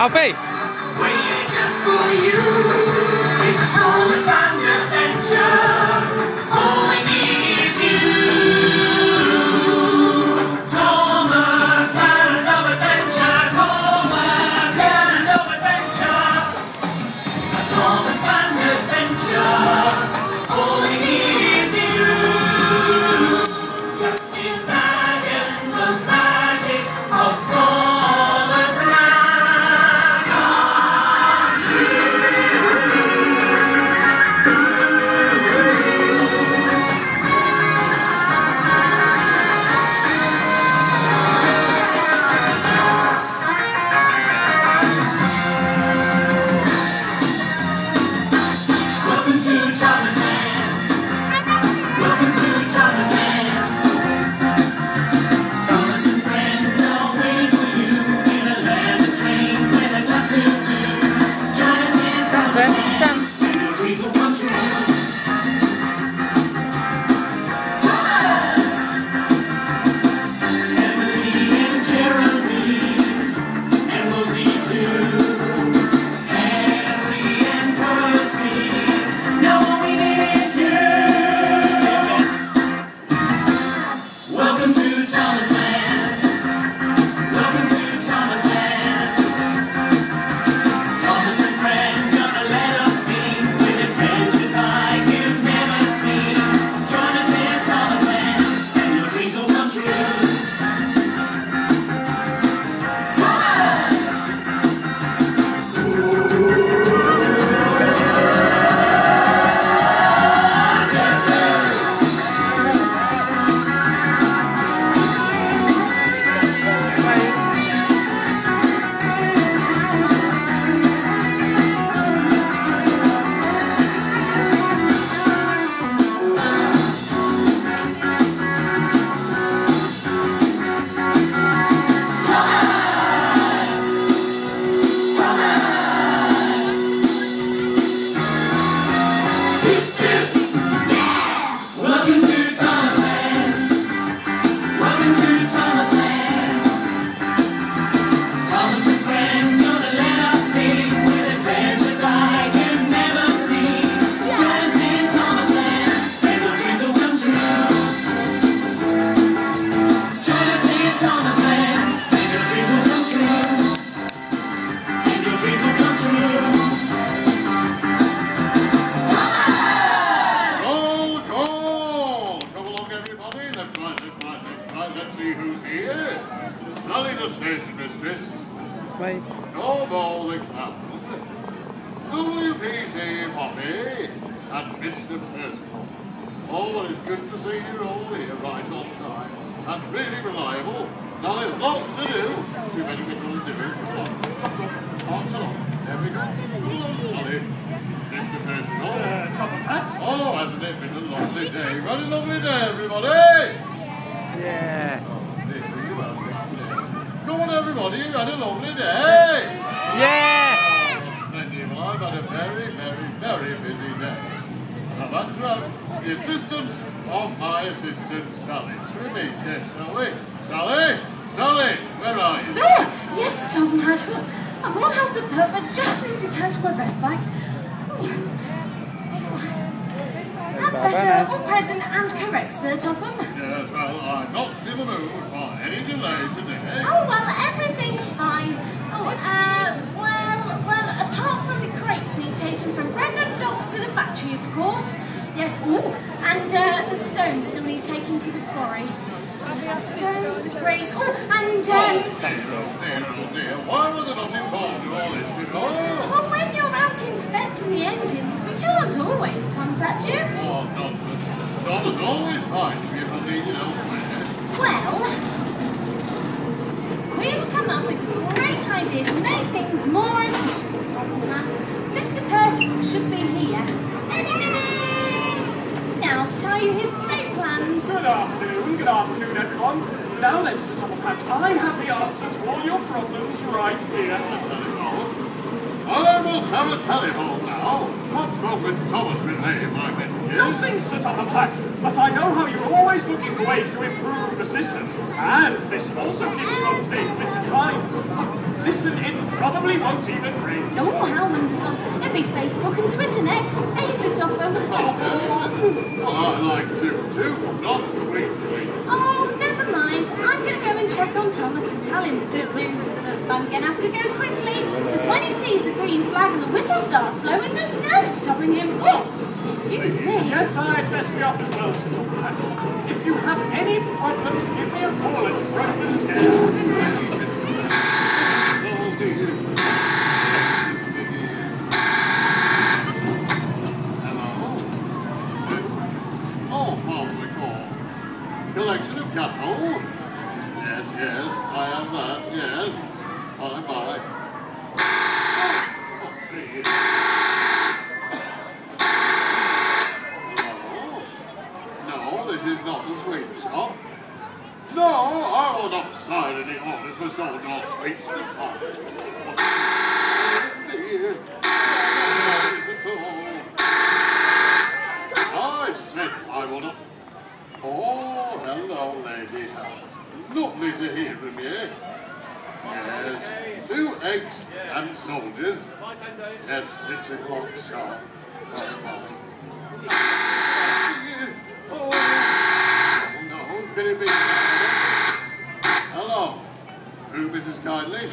Alfie! Waiting mistress. Wave. Normal the clown. WPC Poppy and Mr. Percival. Oh, it is good to see you all here right on time and really reliable. Now there's lots to do. Too many little to do. Come on, top, top, march along. There we go. Come on, Sally. Mr. Percival. top of hats. Oh, hasn't it been a lovely day? What a lovely day, everybody! Yeah. Come on, everybody, you had a lovely day! Yeah! Splendid. Well, I've had a very, very, very busy day. Now, that's right. The assistant of my assistant, Sally. Should we meet shall we? Sally? Sally, where are you? There! Yes, Tom Hat. I'm all out of breath. I just need to catch my breath back. Ooh. That's better. All present and correct, Sir Topham. Yes, well, I'm not in the mood for any delay today. Oh, well, everything's fine. Oh, uh, well, well, apart from the crates need taking from Brendam Docks to the factory, of course. Yes, oh, and uh, the stones still need taking to the quarry. Yes, the stones, the crates, oh, and, Um, Oh, um, dear, oh dear, oh dear. Why was I not informed of all this before? well, when you're out inspecting the engines, we can't always contact you. Oh, nonsense. Thomas always finds me if I need it elsewhere. Well, we've come up with a great idea to make things more efficient, Tom Hat. Mr. Percival should be here any minute now to tell you his great plans. Good afternoon, good afternoon, everyone. Now then, Sir Topham Hatt, I have the answer to all your problems right here. Telephone. I must have a telephone now. What's wrong with Thomas relaying my messages? Nothing, Sir Topham Hatt, but I know how you're always looking for ways to improve the system. And this also keeps you up to date with the times. Listen, it probably won't even ring. Oh, how wonderful. It'll be Facebook and Twitter next. Hey, Sir Topham. Oh, well, I like to too, not tweet tweet. Oh, never mind. I'm going to go and check on Thomas and tell him the good news. I'm going to have to go quickly, because when he sees the green flag and the whistle starts blowing, there's no stopping him. Oh, excuse me. Yes, I'd best be off as well, Sir Topham If you have any problems, give me a call at Broken Stairs. Dear. Hello? Phone call. Collection of cattle? Yes, yes, I am that, yes. Dear. Hello? No, this is not the sweet shop. No, I will not sign any orders for sold or sweets. I said I will not. Oh, hello, Lady. Lovely to hear from you. Yes, two eggs and soldiers. Yes, six o'clock sharp. Oh? Hello, who, Mrs. Kindley?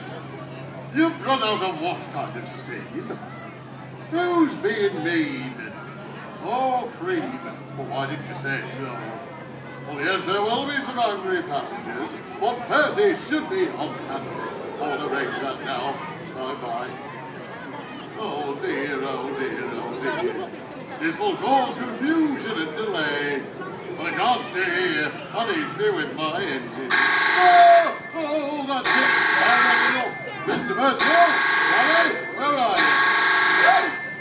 You've run out of what kind of steam? Who's being mean? Oh, cream. Well, why didn't you say so? Oh, yes, there will be some angry passengers, but Percy should be on hand. All the rain's out now. Bye-bye. Oh dear, oh dear, oh dear. This will cause confusion and delay. But I can't stay here. I need to be with my engine. Oh, oh, that's it. I'm on Mr. Percival, Harry, where are you?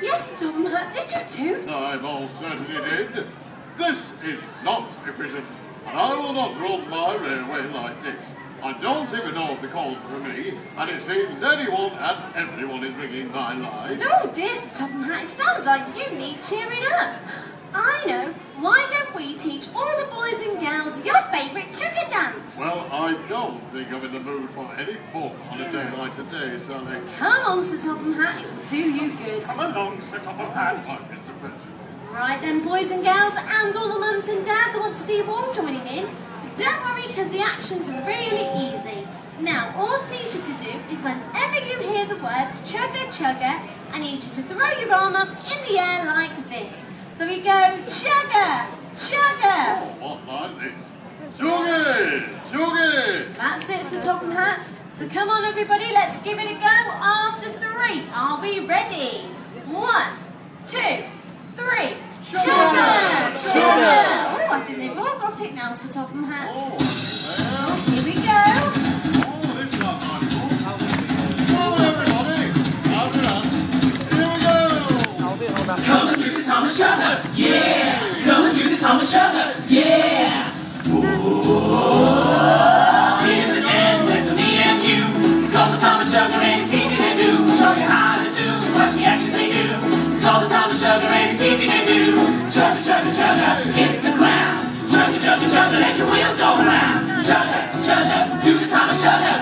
Yes, Tom, did you toot? I most certainly did. This is not efficient, and I will not run my railway like this. I don't even know if the calls are for me, and it seems anyone and everyone is ringing my line. Oh, dear Tom, it sounds like you need cheering up. I know. Why don't we teach all the boys and girls your favourite sugar dance? Well, I don't think I'm in the mood for any fun on a day like today, Sally. Come on, Sir Topham Hatt, it will do you good. Come along, Sir Topham Hatt. Hi, Mr. Percival. Right then, boys and girls, and all the mums and dads, I want to see you all joining in. But don't worry, because the actions are really easy. Now, all I need you to do is whenever you hear the words chugga chugga, I need you to throw your arm up in the air like this. So we go chugga, chugga. Oh, what like this? Sugar! Sugar! That's it, Sir Topham Hatt. So come on, everybody, let's give it a go after three. Are we ready? One, two, three. Sugar! Sugar! Oh, I think they've all got it now, Sir Topham Hatt. Oh, well, Here we go. oh, this is not my fault. Oh, everybody, after us. Here we go! Hold it, hold that. Coming through the Thomas Sugar, yeah. Coming through the Thomas Sugar, yeah. Ground. Chugga, chugga, chugga, let your wheels go